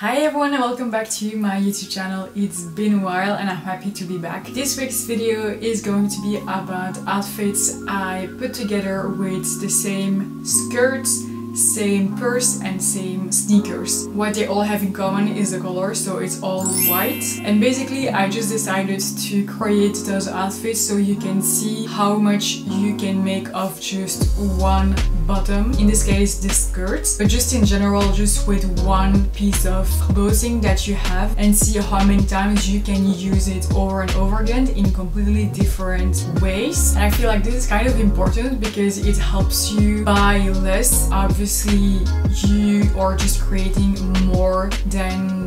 Hi everyone and welcome back to my YouTube channel. It's been a while and I'm happy to be back. This week's video is going to be about outfits I put together with the same skirts, same purse and same sneakers. What they all have in common is the color, so it's all white. And basically I just decided to create those outfits so you can see how much you can make of just one bottom, in this case the skirt, but just in general just with one piece of clothing that you have and see how many times you can use it over and over again in completely different ways. And I feel like this is kind of important because it helps you buy less. Obviously you are just creating more than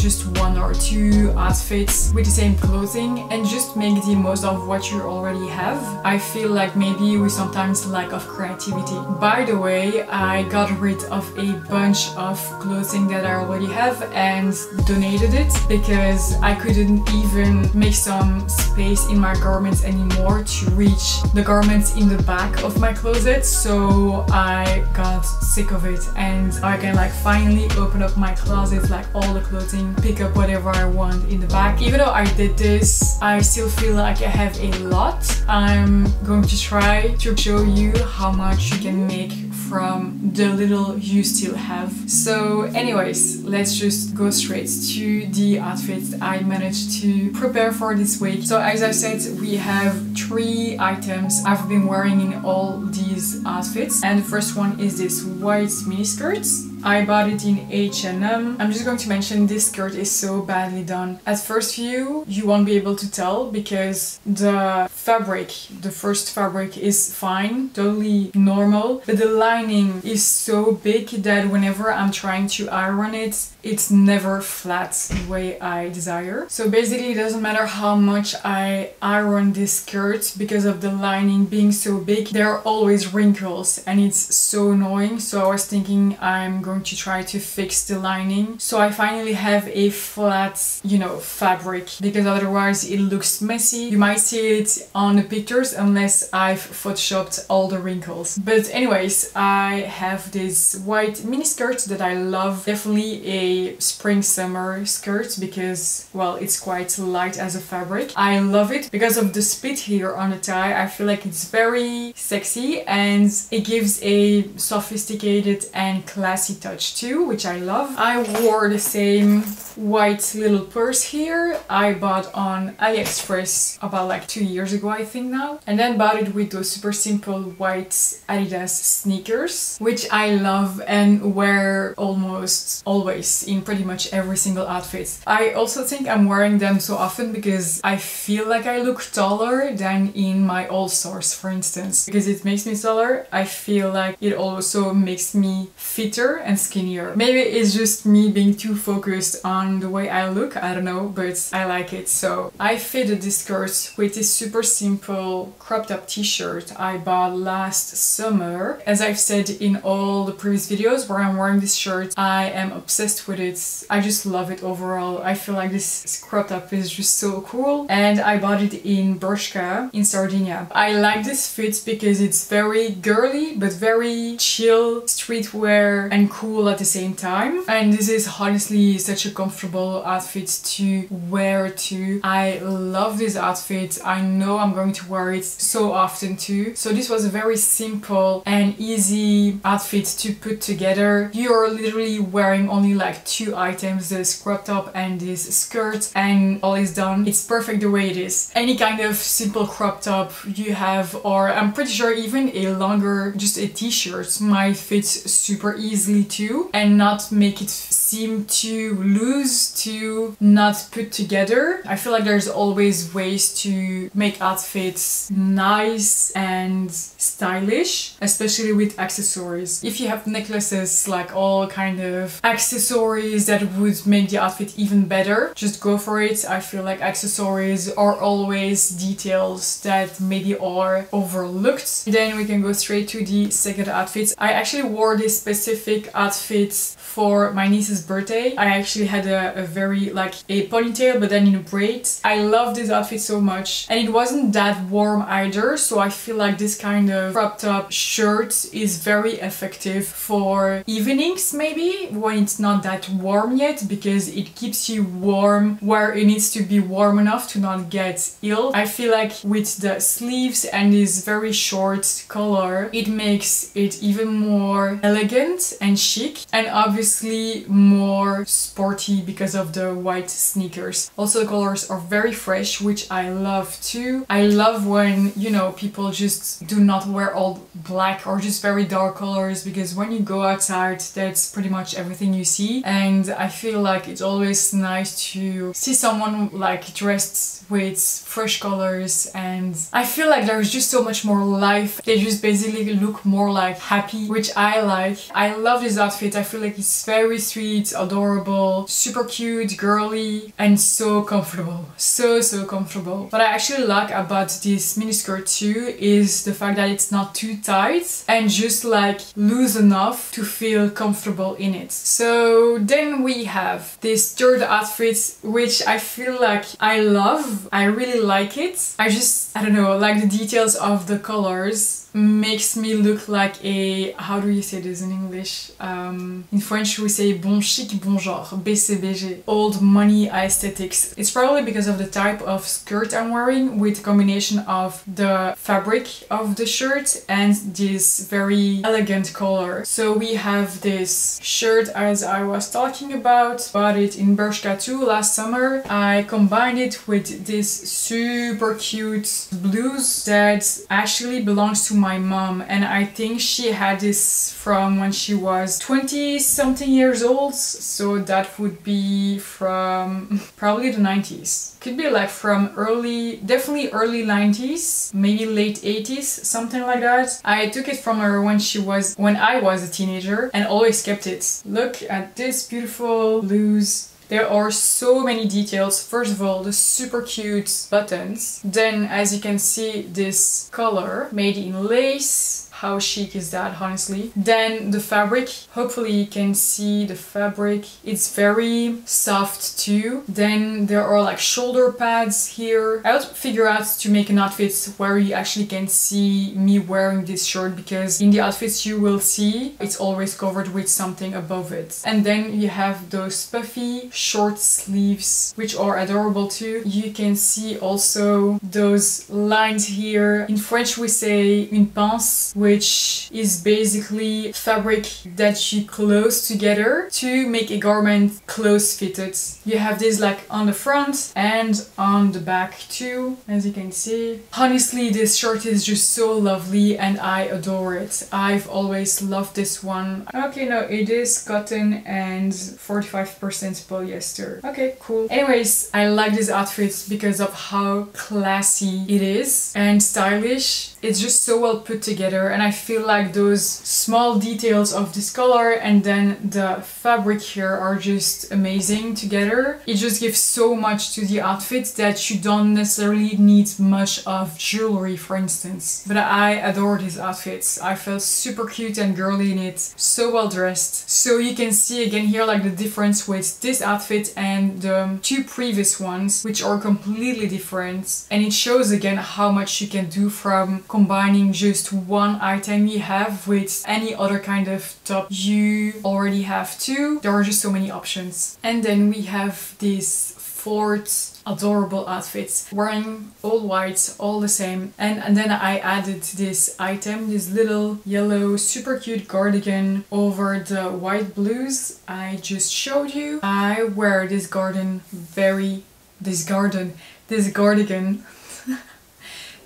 just one or two outfits with the same clothing and just make the most of what you already have. I feel like maybe we sometimes lack of creativity. By the way, I got rid of a bunch of clothing that I already have and donated it because I couldn't even make some space in my garments anymore to reach the garments in the back of my closet so I got sick of it and I can like finally open up my closet like all the clothing pick up whatever I want in the back. Even though I did this, I still feel like I have a lot. I'm going to try to show you how much you can make from the little you still have. So anyways, let's just go straight to the outfits I managed to prepare for this week. So as I said, we have three items I've been wearing in all these outfits. And the first one is this white mini skirts. I bought it in H&M. I'm just going to mention this skirt is so badly done. At first view, you won't be able to tell because the fabric, the first fabric is fine, totally normal, but the lining is so big that whenever I'm trying to iron it, it's never flat the way I desire. So basically it doesn't matter how much I iron this skirt because of the lining being so big, there are always wrinkles and it's so annoying. So I was thinking I'm going to try to fix the lining. So I finally have a flat, you know, fabric because otherwise it looks messy. You might see it on the pictures unless I've photoshopped all the wrinkles. But anyways, I have this white mini skirt that I love. Definitely a spring summer skirt because, well, it's quite light as a fabric. I love it because of the split here on the tie. I feel like it's very sexy and it gives a sophisticated and classy touch too, which I love. I wore the same white little purse here. I bought on AliExpress about like two years ago, I think now. And then bought it with those super simple white Adidas sneakers, which I love and wear almost always in pretty much every single outfit. I also think I'm wearing them so often because I feel like I look taller than in my old stores, for instance. Because it makes me taller, I feel like it also makes me fitter and skinnier. Maybe it's just me being too focused on the way I look, I don't know, but I like it. So I fitted this skirt with this super simple crop top t-shirt I bought last summer. As I've said in all the previous videos where I'm wearing this shirt, I am obsessed with it. I just love it overall. I feel like this crop top is just so cool and I bought it in Bershka in Sardinia. I like this fit because it's very girly but very chill streetwear and cool at the same time and this is honestly such a comfortable outfit to wear too. I love this outfit. I know I'm going to wear it so often too. So this was a very simple and easy outfit to put together. You're literally wearing only like two items, this crop top and this skirt and all is done. It's perfect the way it is. Any kind of simple crop top you have or I'm pretty sure even a longer just a t-shirt might fit super easily too and not make it seem too loose to not put together. I feel like there's always ways to make outfits nice and stylish, especially with accessories. If you have necklaces, like all kind of accessories that would make the outfit even better, just go for it. I feel like accessories are always details that maybe are overlooked. Then we can go straight to the second outfit. I actually wore this specific outfit for my niece's birthday. I actually had a, a very like a ponytail but then in a braid. I love this outfit so much and it wasn't that warm either so I feel like this kind of crop top shirt is very effective for evenings maybe when it's not that warm yet because it keeps you warm where it needs to be warm enough to not get ill. I feel like with the sleeves and this very short collar it makes it even more elegant and chic and obviously more sporty because of the white sneakers. Also the colors are very fresh which I love too. I love when you know people just do not wear all black or just very dark colors because when you go outside that's pretty much everything you see and I feel like it's always nice to see someone like dressed with fresh colors and I feel like there's just so much more life. They just basically look more like happy, which I like. I love this outfit. I feel like it's very sweet, adorable, super cute, girly, and so comfortable. So, so comfortable. What I actually like about this miniskirt too is the fact that it's not too tight and just like loose enough to feel comfortable in it. So then we have this third outfit, which I feel like I love I really like it. I just, I don't know, like the details of the colors makes me look like a how do you say this in English? Um, in French we say bon chic bon genre BCBG old money aesthetics. It's probably because of the type of skirt I'm wearing with combination of the fabric of the shirt and this very elegant color. So we have this shirt as I was talking about bought it in Bershka 2 last summer. I combined it with this super cute blues that actually belongs to my mom and I think she had this from when she was 20 something years old so that would be from probably the 90s could be like from early definitely early 90s maybe late 80s something like that. I took it from her when she was when I was a teenager and always kept it. Look at this beautiful blues there are so many details. First of all, the super cute buttons. Then, as you can see, this color made in lace how chic is that honestly? Then the fabric hopefully you can see the fabric. It's very soft too. Then there are like shoulder pads here. I would figure out to make an outfit where you actually can see me wearing this shirt because in the outfits you will see it's always covered with something above it. And then you have those puffy short sleeves which are adorable too. You can see also those lines here. In French we say une pince which is basically fabric that you close together to make a garment close fitted. You have this like on the front and on the back too, as you can see. Honestly, this shirt is just so lovely and I adore it. I've always loved this one. Okay, no, it is cotton and 45% polyester. Okay, cool. Anyways, I like this outfit because of how classy it is and stylish. It's just so well put together and I feel like those small details of this color and then the fabric here are just amazing together. It just gives so much to the outfit that you don't necessarily need much of jewelry for instance. But I adore these outfits. I felt super cute and girly in it, so well dressed. So you can see again here like the difference with this outfit and the two previous ones which are completely different and it shows again how much you can do from combining just one item you have with any other kind of top you already have too. There are just so many options. And then we have this fourth adorable outfits wearing all white all the same and, and then I added this item this little yellow super cute cardigan over the white blues I just showed you I wear this garden very this garden this cardigan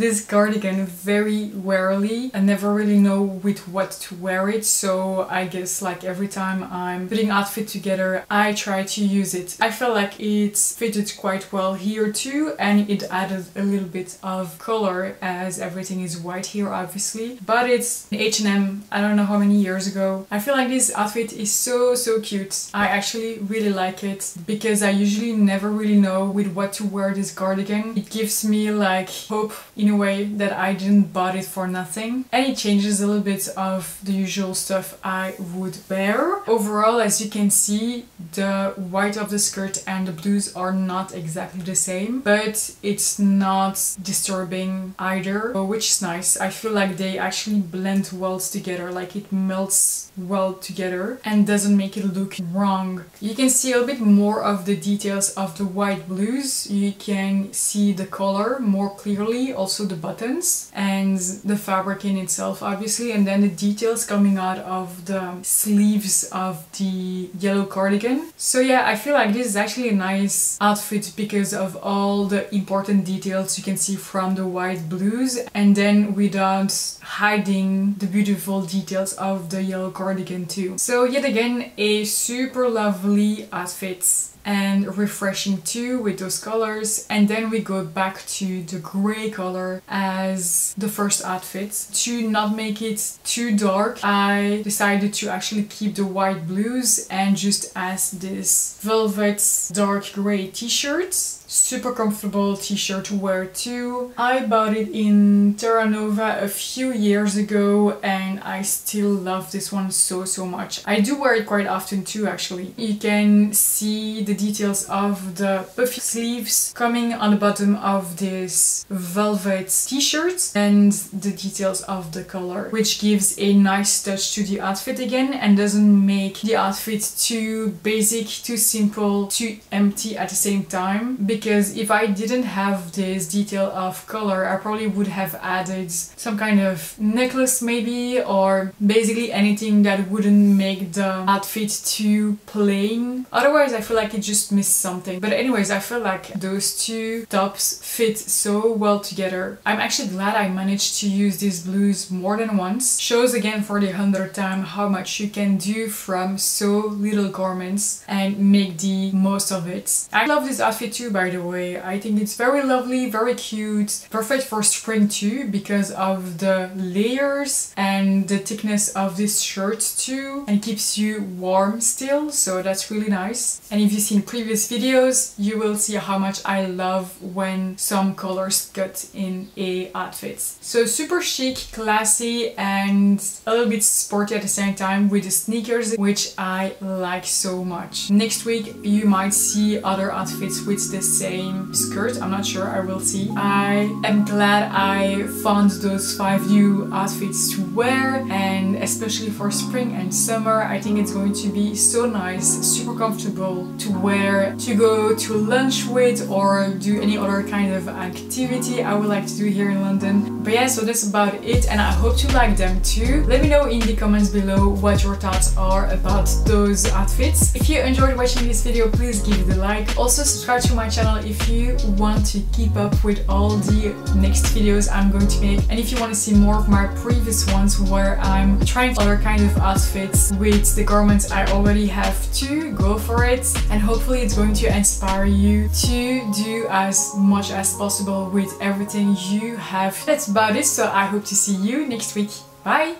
this cardigan very warily. I never really know with what to wear it so I guess like every time I'm putting outfit together I try to use it. I felt like it fitted quite well here too and it added a little bit of color as everything is white here obviously but it's H&M I don't know how many years ago. I feel like this outfit is so so cute. I actually really like it because I usually never really know with what to wear this cardigan. It gives me like hope in a way that I didn't bought it for nothing. And it changes a little bit of the usual stuff I would wear. Overall, as you can see, the white of the skirt and the blues are not exactly the same, but it's not disturbing either, which is nice. I feel like they actually blend well together, like it melts well together and doesn't make it look wrong. You can see a little bit more of the details of the white blues. You can see the color more clearly, also the buttons and the fabric in itself obviously and then the details coming out of the sleeves of the yellow cardigan. So yeah, I feel like this is actually a nice outfit because of all the important details you can see from the white blues and then without hiding the beautiful details of the yellow cardigan too. So yet again, a super lovely outfit and refreshing too with those colors and then we go back to the gray color as the first outfit to not make it too dark I decided to actually keep the white blues and just as this velvet dark gray t-shirt super comfortable t-shirt to wear too. I bought it in Terranova a few years ago and I still love this one so so much. I do wear it quite often too actually. You can see the details of the puffy sleeves coming on the bottom of this velvet t-shirt and the details of the color which gives a nice touch to the outfit again and doesn't make the outfit too basic, too simple, too empty at the same time. Because if I didn't have this detail of color I probably would have added some kind of necklace maybe or basically anything that wouldn't make the outfit too plain. Otherwise I feel like it just missed something. But anyways I feel like those two tops fit so well together. I'm actually glad I managed to use these blues more than once. Shows again for the hundredth time how much you can do from so little garments and make the most of it. I love this outfit too by the way. I think it's very lovely, very cute, perfect for spring too because of the layers and the thickness of this shirt too and keeps you warm still so that's really nice. And if you've seen previous videos you will see how much I love when some colors cut in a outfit. So super chic, classy and a little bit sporty at the same time with the sneakers which I like so much. Next week you might see other outfits with the same skirt, I'm not sure, I will see. I am glad I found those five new outfits to wear and especially for spring and summer I think it's going to be so nice, super comfortable to wear, to go to lunch with or do any other kind of activity I would like to do here in London. But yeah, so that's about it and I hope you like them too. Let me know in the comments below what your thoughts are about those outfits. If you enjoyed watching this video, please give it a like. Also subscribe to my channel if you want to keep up with all the next videos I'm going to make and if you want to see more of my previous ones where I'm trying other kind of outfits with the garments I already have to go for it and hopefully it's going to inspire you to do as much as possible with everything you have. That's about it so I hope to see you next week. Bye!